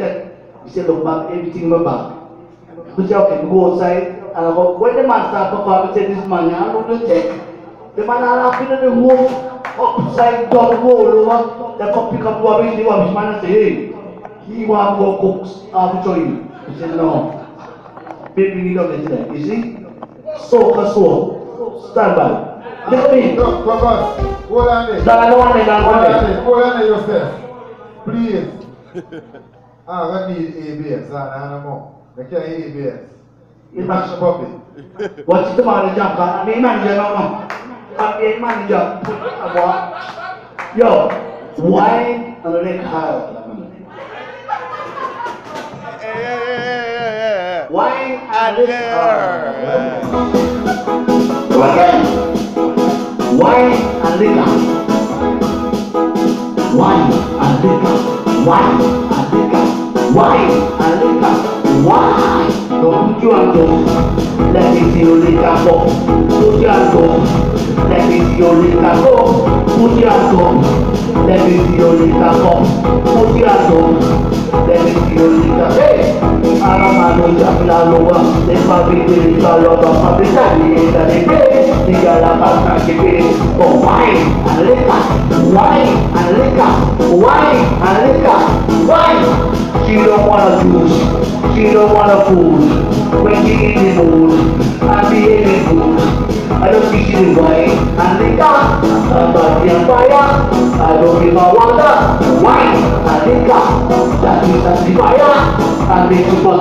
I lumbang eh bisa mabang bisa oke gua saya ako gua ada masa apa apa bisa di semuanya lu udah cek di mana aku udah mau kok saya dor gua lu mah dan kopi kamu habis di habis mana sih hiwa gua kok apa coy bisa no pipi ini dong ya isi so kasuo standby Look at me. Look, Papa, hold on there. No, I don't want it. I don't want. Hold on there yourself. Please. Ah, let me ABS. Ah, na na mo. Nake ay ABS. Ima so bobe. Wati to mara jam ka. Me man je no. Ka me man je. Abo. Yo, why are they called? Why are they called? Why are they called? Why are they called? Why? Why, Alika? Why don't you and go? Let me see you later go. Put you hand go. Let me see you later go. Put you hand go. Let me see you later go. Put you hand go. Let me see you later. Hey, ara ma lo ja la lo wa. Le pa bi bi ta lo ba pa bi ta ni ta ni pe. Ni ga la pa ta ki pe. Oh why, Alika? Don't wanna food. When she in the mood, I be in the mood. I don't think she's the why, aleka, about the fire. I don't give a water, why, aleka, that is the fire. And they keep us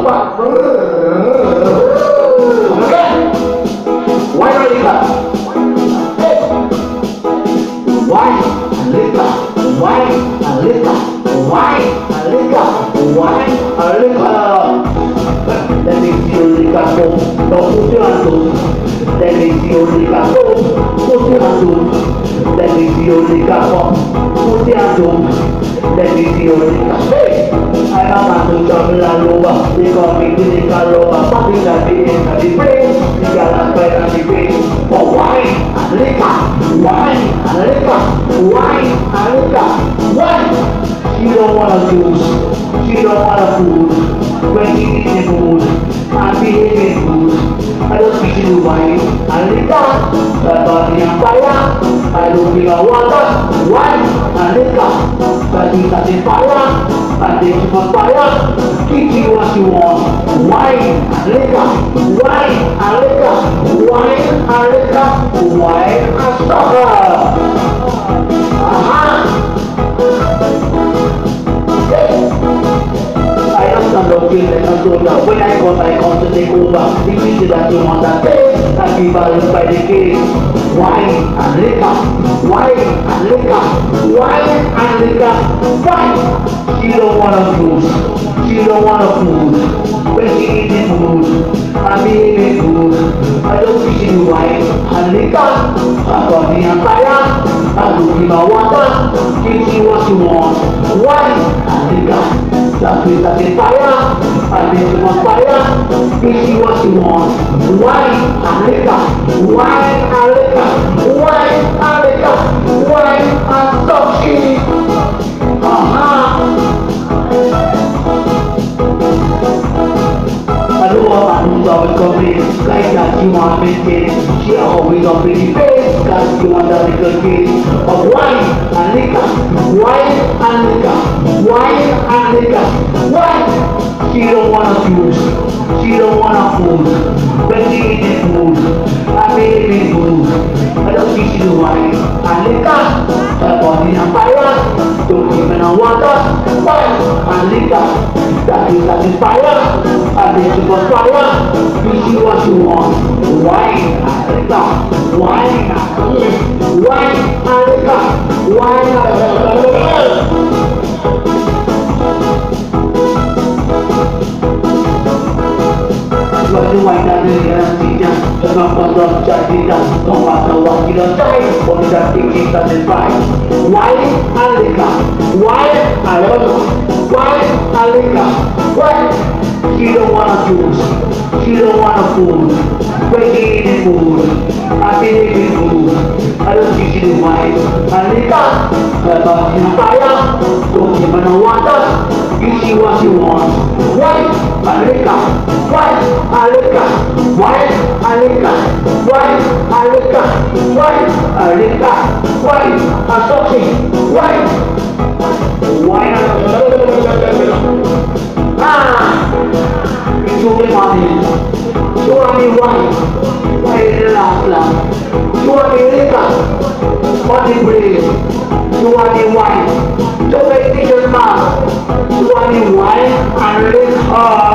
On. Let me see your. Put hand on. Let me see your liquor. Hey! I am a to travel all over. They call me the Caloba. Something that the end of the brain. The girl. But why and? Why and liquor? Why and liquor? Why? don't wanna lose. We don't want to lose. We're in the mood. I'm behaving good. I don't speak to wine. I need that. That's all the empire. I don't give a water. Why? I need that. That is that empire. I take you for fire. Teach you what you want. Why? I need Why? Why? I Why? that. Why? Why? need that. Why? I stop. I am not looking like a soldier. When I come, I come to take over. The pieces that you want to take, that be balanced by the case. Wine and liquor, wine and liquor, wine and liquor, wine. She don't wanna juice, she don't wanna food. When she eating food, I be eating food. I don't think she do wine and liquor. I got me on fire. I don't give her water. Give she what she want. Wine and liquor. That is that is fire, and fire. Give she what she want. And stop. Uh-huh. I know what I'm doing, coming like that you me to She always up in the face, cause you that little case of wine and liquor, wine and liquor, wine and liquor, wine. She don't wanna juice, she don't wanna food, when she eating food, I be eating food. I don't she do wine and liquor, her body on fire, don't me no water, wine and liquor. That is that di sebuah sawah di siwa semua. Wai alika wai wai alika wai alika Bagi alika? Wai alika Why alika Why alika Why alika She don't wanna juice She don't wanna food When she eating food I be eating food I don't think she do why Alika Kalau in fire Don't give me no water You see what you want. White Alika, white Alika, money. You want me white, white is the last love. You want me liquor, money breeze. You want me white, don't make things. You want me white and liquor.